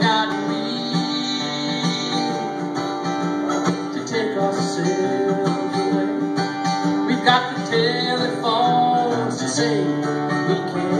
got we to take ourselves away. We've got the telephones to say we can.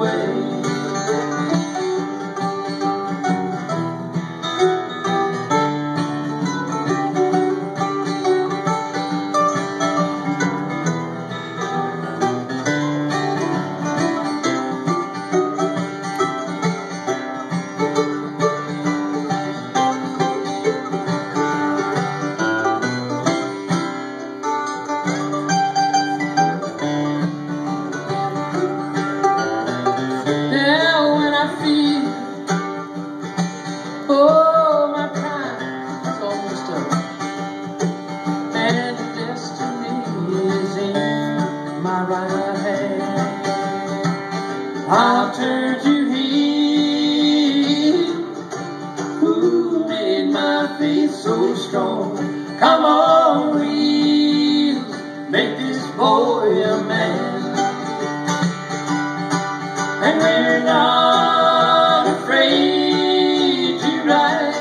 away. I altar to Him who made my faith so strong. Come on, wheels, make this boy a man. And we're not afraid to ride.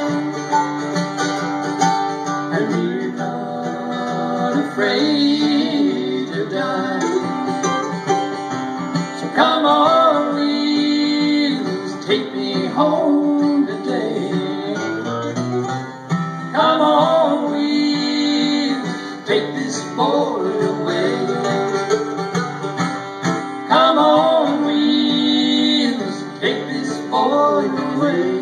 and we're not afraid to die. all the way.